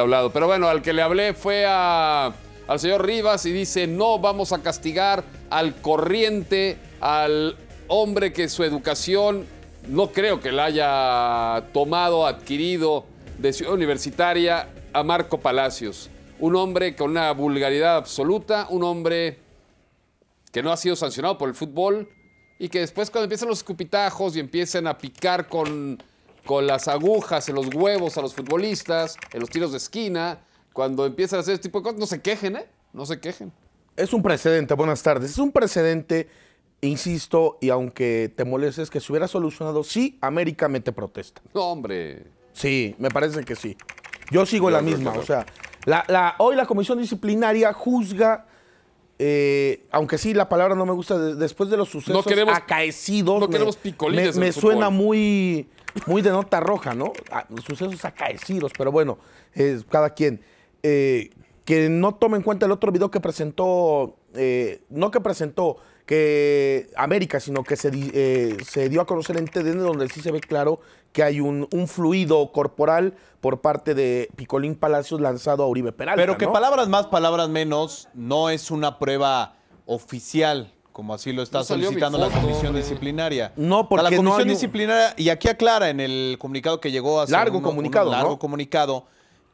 hablado. Pero bueno, al que le hablé fue al señor Rivas y dice, no vamos a castigar al corriente, al hombre que su educación no creo que la haya tomado, adquirido de ciudad universitaria a Marco Palacios. Un hombre con una vulgaridad absoluta, un hombre que no ha sido sancionado por el fútbol y que después cuando empiezan los escupitajos y empiezan a picar con, con las agujas en los huevos a los futbolistas, en los tiros de esquina, cuando empiezan a hacer este tipo de cosas, no se quejen, ¿eh? No se quejen. Es un precedente, buenas tardes. Es un precedente, insisto, y aunque te molestes que se hubiera solucionado, sí, América mete protesta. No, hombre. Sí, me parece que sí. Yo sigo la misma. no. O sea, la- la- hoy la comisión disciplinaria juzga, eh, aunque sí la palabra no me gusta, de- después de los sucesos queremos- acaecidos. no me- queremos picolines Me, suena muy, muy de nota roja, ¿no? Ah, sucesos acaecidos, pero bueno, es cada quien. Eh, que no tome en cuenta el otro video que presentó, eh, no que presentó, que América, sino que se, eh, se dio a conocer en TDN, donde sí se ve claro que hay un, un fluido corporal por parte de Picolín Palacios lanzado a Uribe Peralta. Pero que ¿no? palabras más, palabras menos, no es una prueba oficial, como así lo está No solicitando la comisión disciplinaria. No, porque la no comisión hay un- disciplinaria, y aquí aclara en el comunicado que llegó a Largo comunicado, largo ¿no? comunicado,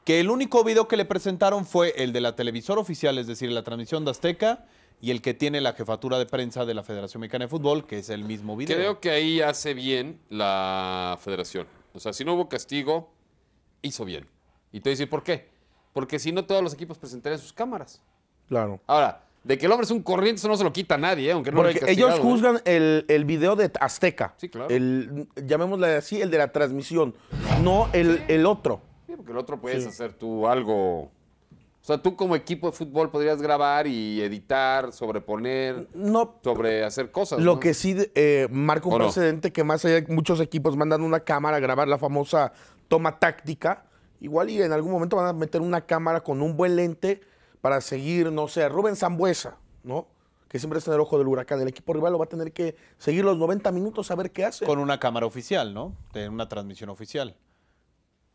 que el único video que le presentaron fue el de la televisora oficial, es decir, la transmisión de Azteca, y el que tiene la jefatura de prensa de la Federación Mexicana de Fútbol, que es el mismo video. Creo que ahí hace bien la federación. O sea, si no hubo castigo, hizo bien. Y te voy a decir por qué. Porque si no, todos los equipos presentarían sus cámaras. Claro. Ahora, de que el hombre es un corriente, eso no se lo quita a nadie, ¿eh? aunque no lo Porque castigado, ellos ¿eh? juzgan el, el video de Azteca. Sí, claro. El, llamémosle así, el de la transmisión, no el, el otro. Sí, porque el otro puedes Sí. hacer tú algo. O sea, tú como equipo de fútbol podrías grabar y editar, sobreponer, No, sobre hacer cosas. lo ¿no? que sí eh, marca un ¿O no? precedente que más allá muchos equipos mandan una cámara a grabar la famosa toma táctica. Igual y en algún momento van a meter una cámara con un buen lente para seguir, no sé, a Rubén Zambuesa, ¿no? Que siempre está en el ojo del huracán. El equipo rival lo va a tener que seguir los 90 minutos a ver qué hace. Con una cámara oficial, ¿no? De una transmisión oficial.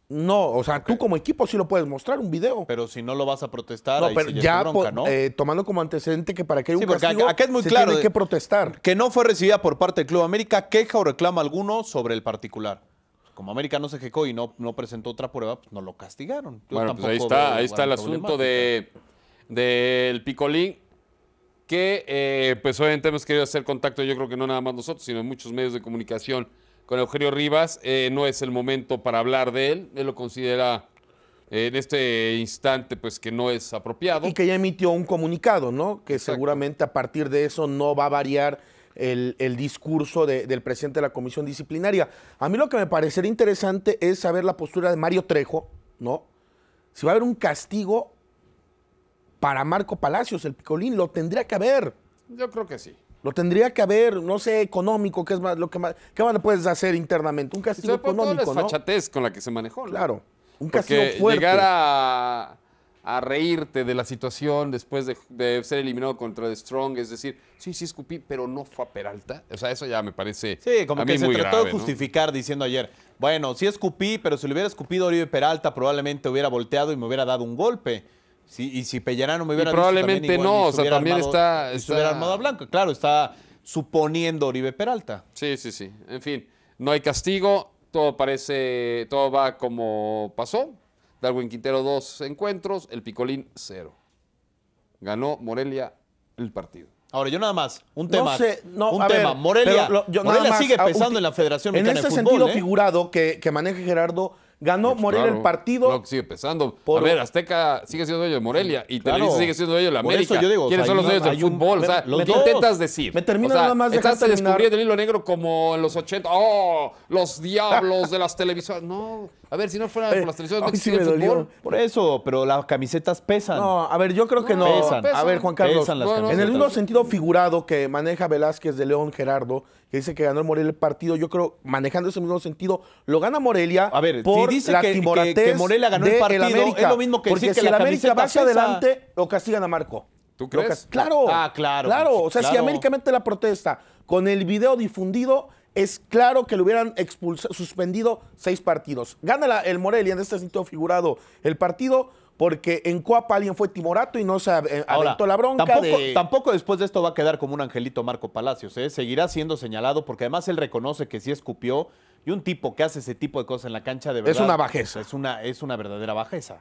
No, o sea, tú como equipo sí lo puedes mostrar, un video. Pero si no lo vas a protestar, No, ahí pero ya, es bronca, ¿no? eh, tomando como antecedente que para que haya Sí, un porque castigo acá es muy se claro tiene que protestar. que no fue recibida por parte del Club América queja o reclamo alguno sobre el particular. Como América no se quejó y no, no presentó otra prueba, pues no lo castigaron. Yo Bueno, pues ahí está, ahí está el asunto de del Picolín, que eh, pues obviamente hemos querido hacer contacto, yo creo que no nada más nosotros, sino muchos medios de comunicación con Eugenio Rivas. Eh, no es el momento para hablar de él, él lo considera eh, en este instante pues que no es apropiado. Y que ya emitió un comunicado, ¿no? Que Exacto. seguramente a partir de eso no va a variar el, el discurso de- del presidente de la comisión disciplinaria. A mí lo que me parecería interesante es saber la postura de Mario Trejo, ¿no? Si va a haber un castigo para Marco Palacios, el picolín, lo tendría que haber. Yo creo que sí. Lo tendría que haber, no sé, económico, que es más, lo que más, ¿qué más le puedes hacer internamente? Un castigo todo la económico, ¿no? con la que se manejó. ¿no? Claro, un castigo Porque fuerte. llegar a, a reírte de la situación después de, de ser eliminado contra The Strong, es decir, sí, sí escupí, pero no fue a Peralta. O sea, eso ya me parece Sí, como a que mí se muy trató grave, de ¿no? justificar diciendo ayer, bueno, sí escupí, pero si le hubiera escupido a Oribe Peralta, probablemente hubiera volteado y me hubiera dado un golpe. Sí, y si Pellerano me hubiera visto, probablemente también igual no, y o se sea, también armado- está- y se hubiera está- armado a blanco. Claro, está suponiendo Oribe Peralta. Sí, sí, sí. En fin, no hay castigo, todo parece, todo va como pasó. Darwin Quintero dos encuentros, el Picolín cero. Ganó Morelia el partido. Ahora, yo nada más, un No tema. sé, no, un tema. ver, Morelia, lo- yo Morelia más, sigue pesando uti- en la Federación En Mexicana ese de Fútbol. sentido ¿eh? figurado que, que maneja Gerardo, ganó Pues Morelia claro, el partido. que sigue pesando. por- a ver, Azteca sigue siendo dueño de Morelia y Claro. Televisa sigue siendo dueño de la Por América. eso yo digo, o ¿Quiénes sea, son los dueños del un- fútbol? O sea, ¿qué dos. intentas decir? Me termina o sea, nada más dejar Estás descubriendo el hilo negro como en los 80. ¡Oh! Los diablos de las televisoras. No, a ver, si no fuera Eh, por las televisoras, no sí me dolió. fútbol. Por eso, pero las camisetas pesan. No, a ver, yo creo que no. Pesan. A ver, Juan Carlos, Pesan las No, no, en el mismo sentido figurado que maneja Velázquez de León Gerardo, que dice que ganó el Morelia el partido, yo creo, manejando ese mismo sentido, lo gana Morelia A ver, si por dice la que- que- Morelia ganó el de partido, América. es lo mismo que Porque decir que si la el América va hacia adelante, lo castigan a Marco. ¿Tú crees? Claro. Ah, claro, Claro, o sea, si. América mete la protesta con el video difundido, es claro que le hubieran expulsado, suspendido seis partidos. Gana la- el Morelia en este sitio figurado el partido porque en Coapa alguien fue timorato y no se eh, Ahora, aventó la bronca tampoco, de... tampoco después de esto va a quedar como un angelito Marco Palacios, ¿eh? seguirá siendo señalado porque además él reconoce que sí escupió y un tipo que hace ese tipo de cosas en la cancha de verdad una bajeza. Es una, es una verdadera bajeza.